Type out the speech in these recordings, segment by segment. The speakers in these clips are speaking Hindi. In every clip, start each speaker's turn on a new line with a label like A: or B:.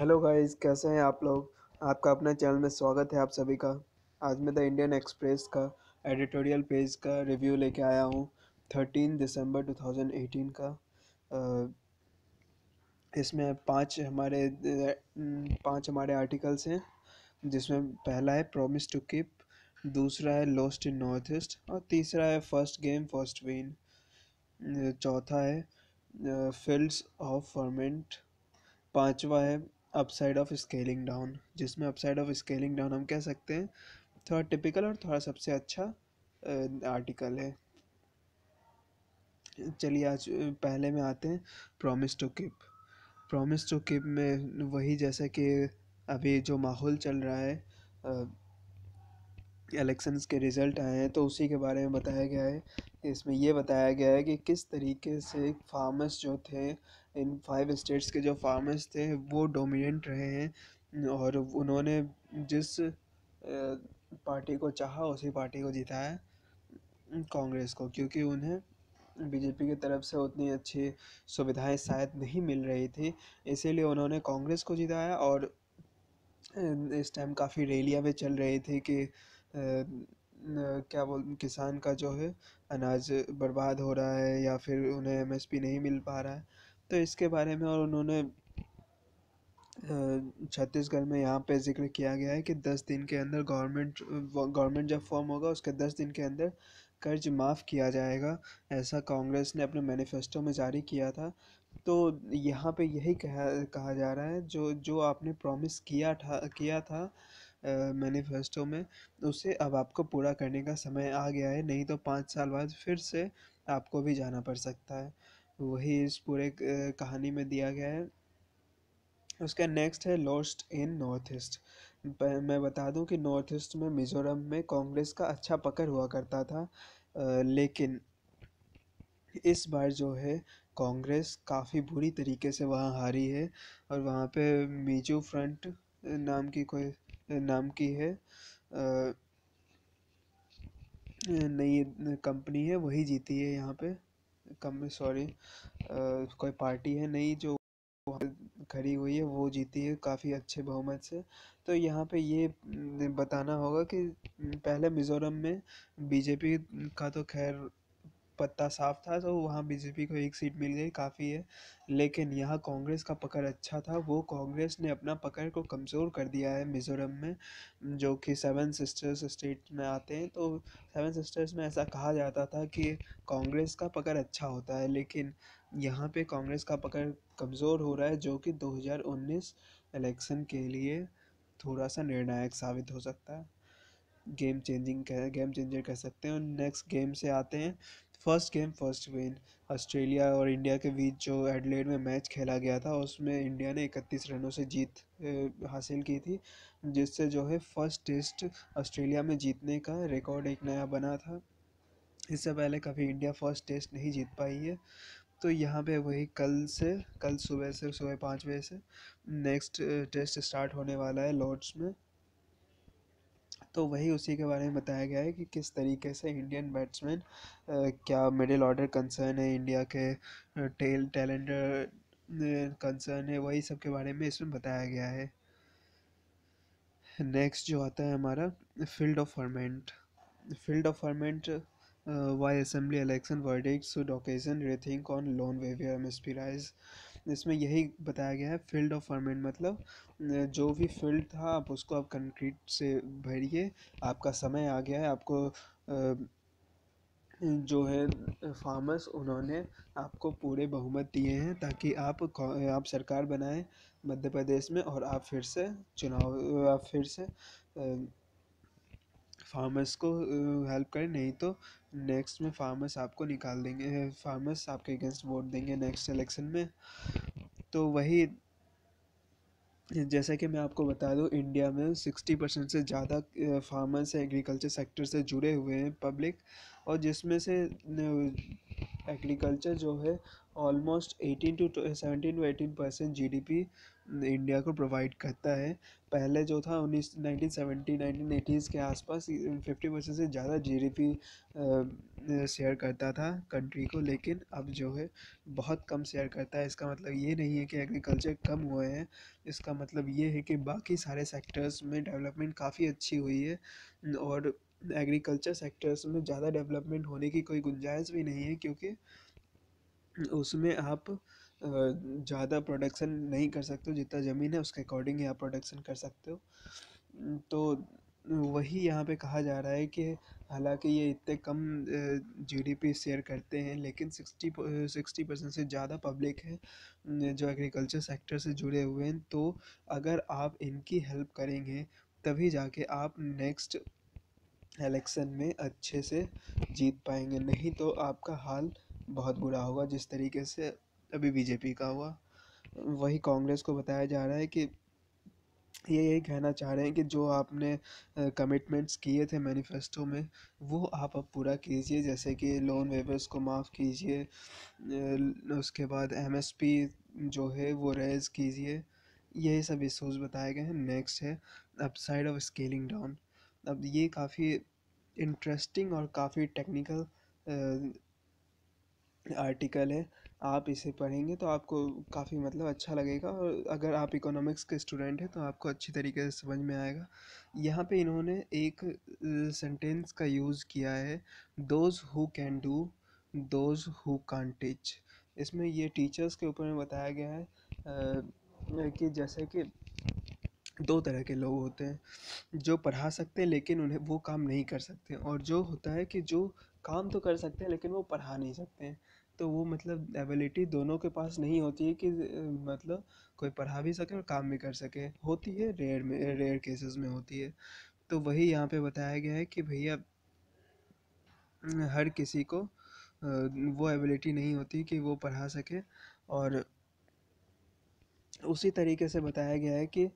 A: हेलो गाइस, कैसे हैं आप लोग? आपका अपना चैनल में स्वागत है आप सभी का। आज मैं द इंडियन एक्सप्रेस का एडिटोरियल पेज का रिव्यू लेके आया हूँ थर्टीन दिसंबर 2018 का। इसमें पाँच हमारे पाँच हमारे आर्टिकल्स हैं, जिसमें पहला है प्रॉमिस टू कीप दूसरा है लॉस्ट इन नॉर्थ ईस्ट और तीसरा है फ़र्स्ट गेम फ़र्स्ट विन चौथा है फील्ड्स ऑफ़ फर्मेंट पांचवा है अपसाइड ऑफ़ स्केलिंग डाउन जिसमें अपसाइड ऑफ़ स्केलिंग डाउन हम कह सकते हैं, थोड़ा टिपिकल और थोड़ा सबसे अच्छा आर्टिकल है। चलिए आज पहले में आते हैं promise to keep promise to keep में वही जैसा कि अभी जो माहौल चल रहा है इलेक्शंस के रिज़ल्ट आए हैं तो उसी के बारे में बताया गया है। इसमें ये बताया गया है कि किस तरीके से फार्मर्स जो थे, इन फाइव स्टेट्स के जो फार्मर्स थे, वो डोमिनेंट रहे हैं। और उन्होंने जिस पार्टी को चाहा, उसी पार्टी को जिताया कांग्रेस को, क्योंकि उन्हें बीजेपी की तरफ़ से उतनी अच्छी सुविधाएँ शायद नहीं मिल रही थी। इसीलिए उन्होंने कांग्रेस को जिताया और इस टाइम काफ़ी रैलियाँ भी चल रही थी कि क्या बोल, किसान का जो है, अनाज बर्बाद हो रहा है या फिर उन्हें एमएसपी नहीं मिल पा रहा है। तो इसके बारे में और उन्होंने छत्तीसगढ़ में यहाँ पे ज़िक्र किया गया है कि दस दिन के अंदर गवर्नमेंट गवर्नमेंट जब फॉर्म होगा, उसके दस दिन के अंदर कर्ज माफ़ किया जाएगा, ऐसा कांग्रेस ने अपने मैनिफेस्टो में जारी किया था। तो यहाँ पे यही कहा कहा जा रहा है, जो जो आपने प्रॉमिस किया था किया था मैनिफेस्टो में, उसे अब आपको पूरा करने का समय आ गया है, नहीं तो पाँच साल बाद फिर से आपको भी जाना पड़ सकता है। वही इस पूरे कहानी में दिया गया है। उसका नेक्स्ट है लॉस्ट इन नॉर्थ ईस्ट मैं बता दूँ कि नॉर्थ ईस्ट में, मिज़ोरम में कांग्रेस का अच्छा पकड़ हुआ करता था लेकिन इस बार जो है, कांग्रेस काफ़ी बुरी तरीके से वहाँ हारी है, और वहाँ पे मीजो फ्रंट नाम की कोई नाम की है। नई कंपनी है, वही जीती है यहाँ पे। कम सॉरी कोई पार्टी है नई जो खड़ी हुई है, वो जीती है काफ़ी अच्छे बहुमत से। तो यहाँ पे ये बताना होगा कि पहले मिज़ोरम में बीजेपी का तो खैर पत्ता साफ़ था तो वहाँ बीजेपी को एक सीट मिल गई, काफ़ी है। लेकिन यहाँ कांग्रेस का पकड़ अच्छा था, वो कांग्रेस ने अपना पकड़ को कमज़ोर कर दिया है मिज़ोरम में, जो कि सेवन सिस्टर्स स्टेट में आते हैं। तो सेवन सिस्टर्स में ऐसा कहा जाता था कि कांग्रेस का पकड़ अच्छा होता है, लेकिन यहाँ पे कांग्रेस का पकड़ कमज़ोर हो रहा है, जो कि 2019 इलेक्शन के लिए थोड़ा सा निर्णायक साबित हो सकता है। गेम चेंजिंग कह गेम चेंजर कह सकते हैं। और नेक्स्ट गेम से आते हैं। First game first win Australia और इंडिया के बीच जो एडलेड में मैच खेला गया था, उसमें इंडिया ने इकतीस रनों से जीत हासिल की थी, जिससे जो है फ़र्स्ट टेस्ट ऑस्ट्रेलिया में जीतने का रिकॉर्ड एक नया बना था। इससे पहले कभी इंडिया फ़र्स्ट टेस्ट नहीं जीत पाई है। तो यहाँ पे वही कल से, कल सुबह से, सुबह पाँच बजे से नेक्स्ट टेस्ट स्टार्ट होने वाला है लॉर्ड्स में। तो वही उसी के बारे में बताया गया है कि किस तरीके से इंडियन बैट्समैन क्या मिडिल ऑर्डर कंसर्न है इंडिया के टेल टैलेंटर कंसर्न है, वही सब के बारे में इसमें बताया गया है। नेक्स्ट जो आता है हमारा field of ferment field of ferment why assembly election verdict should occasion rethink on loan waiver मिसपीराइज इसमें यही बताया गया है फ़ील्ड ऑफ़ फर्मेंट मतलब जो भी फ़ील्ड था, आप उसको आप कंक्रीट से भरिए, आपका समय आ गया है, आपको जो है फार्मर्स उन्होंने आपको पूरे बहुमत दिए हैं, ताकि आप आप सरकार बनाएँ मध्य प्रदेश में और आप फिर से चुनाव, आप फिर से फार्मर्स को हेल्प करें, नहीं तो नेक्स्ट में फार्मर्स आपको निकाल देंगे फार्मर्स आपके अगेंस्ट वोट देंगे नेक्स्ट इलेक्शन में। तो वही जैसा कि मैं आपको बता दूँ, इंडिया में सिक्सटी परसेंट से ज़्यादा फार्मर्स एग्रीकल्चर सेक्टर से जुड़े हुए हैं पब्लिक और जिसमें से एग्रीकल्चर जो है almost eighteen to seventeen to eighteen percent ji India को प्रोवाइड करता है। पहले जो था, उन्नीस नाइनटीन सेवेंटी नाइनटीन एटीज़ के आसपास फिफ्टी परसेंट से ज़्यादा जी डी पी शेयर करता था कंट्री को, लेकिन अब जो है, बहुत कम शेयर करता है। इसका मतलब ये नहीं है कि एग्रीकल्चर कम हुए हैं। इसका मतलब ये है कि बाकी सारे सेक्टर्स में डेवलपमेंट काफ़ी अच्छी हुई है और एग्रीकल्चर सेक्टर्स में ज़्यादा डेवलपमेंट होने की कोई गुंजाइश भी नहीं है, क्योंकि उसमें आप ज़्यादा प्रोडक्शन नहीं कर सकते हो, जितना ज़मीन है, उसके अकॉर्डिंग ही आप प्रोडक्शन कर सकते हो। तो वही यहाँ पे कहा जा रहा है कि हालाँकि ये इतने कम जीडीपी शेयर करते हैं, लेकिन सिक्सटी सिक्सटी परसेंट से ज़्यादा पब्लिक है जो एग्रीकल्चर सेक्टर से जुड़े हुए हैं। तो अगर आप इनकी हेल्प करेंगे, तभी जाके आप नेक्स्ट इलेक्शन में अच्छे से जीत पाएँगे। नहीं तो आपका हाल बहुत बुरा होगा, जिस तरीके से अभी बीजेपी का हुआ। वही कांग्रेस को बताया जा रहा है कि ये यही कहना चाह रहे हैं कि जो आपने कमिटमेंट्स किए थे मैनिफेस्टो में, वो आप अब पूरा कीजिए। जैसे कि लोन वेवर्स को माफ़ कीजिए उसके बाद एमएसपी जो है वो रेज कीजिए। यही सब इशूज़ बताए गए हैं। नेक्स्ट है अपसाइड ऑफ़ स्केलिंग डाउन अब ये काफ़ी इंटरेस्टिंग और काफ़ी टेक्निकल आर्टिकल है। आप इसे पढ़ेंगे तो आपको काफ़ी मतलब अच्छा लगेगा और अगर आप इकोनॉमिक्स के स्टूडेंट हैं तो आपको अच्छी तरीके से समझ में आएगा। यहाँ पे इन्होंने एक सेंटेंस का यूज़ किया है those who can do those who can't teach इसमें ये टीचर्स के ऊपर में बताया गया है कि जैसे कि दो तरह के लोग होते हैं, जो पढ़ा सकते हैं लेकिन उन्हें वो काम नहीं कर सकते और जो होता है कि जो काम तो कर सकते हैं लेकिन वो पढ़ा नहीं सकते हैं। तो वो मतलब एबिलिटी दोनों के पास नहीं होती है कि मतलब कोई पढ़ा भी सके और काम भी कर सके। होती है रेयर में रेयर केसेस में होती है। तो वही यहाँ पे बताया गया है कि भैया, हर किसी को, वो एबिलिटी नहीं होती कि वो पढ़ा सके और उसी तरीके से बताया गया है कि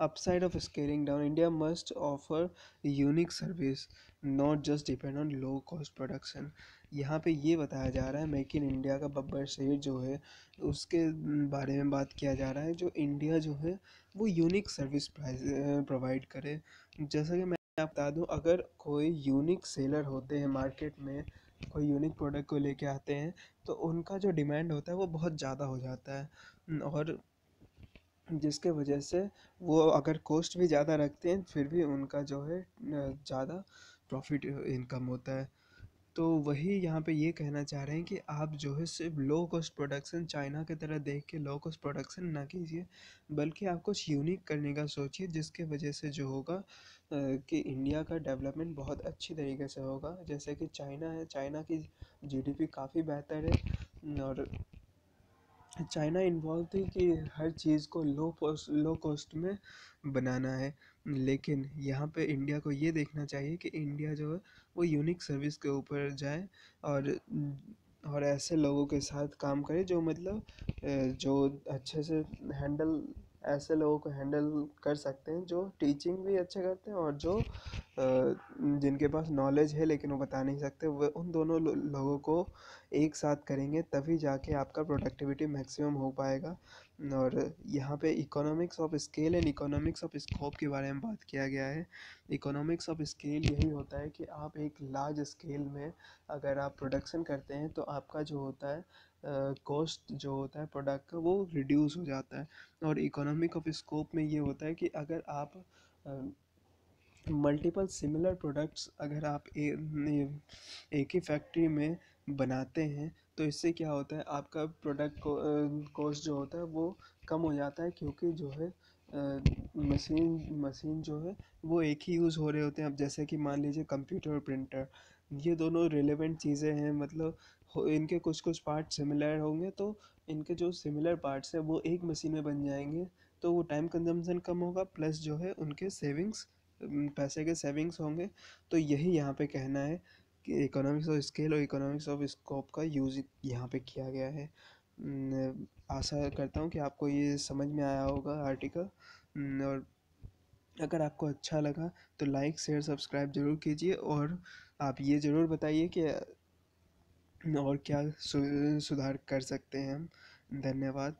A: upside of scaling down, india must offer unique service, not just depend on low cost production. यहाँ पे ये बताया जा रहा है मेक इन इंडिया का बब्बर शेर जो है, उसके बारे में बात किया जा रहा है, जो इंडिया जो है, वो यूनिक सर्विस प्रोवाइड करे। जैसा कि मैं बता दूँ, अगर कोई यूनिक सेलर होते हैं मार्केट में कोई यूनिक प्रोडक्ट को लेके आते हैं तो उनका जो डिमांड होता है वो बहुत ज़्यादा हो जाता है। और जिसके वजह से वो अगर कॉस्ट भी ज़्यादा रखते हैं, फिर भी उनका जो है ज़्यादा प्रॉफिट इनकम होता है। तो वही यहाँ पे ये कहना चाह रहे हैं कि आप जो है सिर्फ़ लो कॉस्ट प्रोडक्शन चाइना की तरह देख के लो कॉस्ट प्रोडक्शन ना कीजिए, बल्कि आप कुछ यूनिक करने का सोचिए, जिसके वजह से जो होगा कि इंडिया का डेवलपमेंट बहुत अच्छी तरीके से होगा। जैसे कि चाइना है, चाइना की जीडीपी काफ़ी बेहतर है, और चाइना इन्वॉल्व थी कि हर चीज़ को लो कॉस्ट लो कॉस्ट में बनाना है। लेकिन यहाँ पे इंडिया को ये देखना चाहिए कि इंडिया जो है, वो यूनिक सर्विस के ऊपर जाए और और ऐसे लोगों के साथ काम करे जो मतलब जो अच्छे से हैंडल ऐसे लोगों को हैंडल कर सकते हैं जो टीचिंग भी अच्छे करते हैं और जो जिनके पास नॉलेज है लेकिन वो बता नहीं सकते वो उन दोनों लो, लोगों को एक साथ करेंगे तभी जाके आपका प्रोडक्टिविटी मैक्सिमम हो पाएगा। और यहाँ पे economics of scale and economics of scope के बारे में बात किया गया है। इकोनॉमिक्स ऑफ़ स्केल यही होता है कि आप एक लार्ज स्केल में अगर आप प्रोडक्शन करते हैं तो आपका जो होता है कॉस्ट जो होता है प्रोडक्ट का वो रिड्यूस हो जाता है। और इकोनॉमिक ऑफ़ स्कोप में ये होता है कि अगर आप मल्टीपल सिमिलर प्रोडक्ट्स अगर आप ए, एक ही फैक्ट्री में बनाते हैं तो इससे क्या होता है आपका प्रोडक्ट कॉस्ट जो होता है वो कम हो जाता है क्योंकि जो है मशीन मशीन जो है वो एक ही यूज़ हो रहे होते हैं। अब जैसे कि मान लीजिए कंप्यूटर प्रिंटर ये दोनों रिलेवेंट चीज़ें हैं मतलब इनके कुछ कुछ पार्ट सिमिलर होंगे तो इनके जो सिमिलर पार्ट्स हैं, वो एक मशीन में बन जाएँगे तो वो टाइम कंजम्पशन कम होगा प्लस जो है उनके सेविंग्स पैसे के सेविंग्स होंगे। तो यही यहाँ पे कहना है कि इकोनॉमिक्स ऑफ़ स्केल और इकोनॉमिक्स ऑफ़ स्कोप का यूज़ यहाँ पे किया गया है। आशा करता हूँ कि आपको ये समझ में आया होगा आर्टिकल और अगर आपको अच्छा लगा तो लाइक शेयर सब्सक्राइब ज़रूर कीजिए, और आप ये ज़रूर बताइए कि और क्या सुधार कर सकते हैं। हम धन्यवाद।